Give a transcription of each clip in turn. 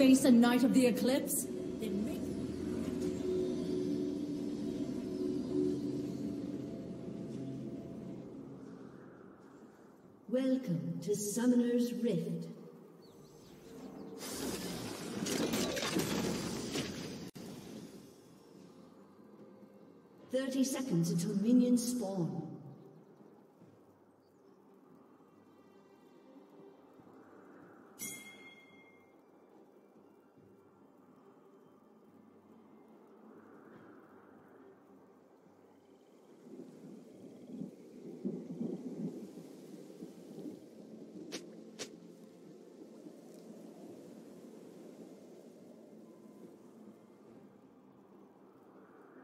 face a night of the eclipse? Welcome to Summoner's Rift. Thirty seconds until minions spawn.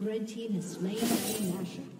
Red team has slain Baron Nashor.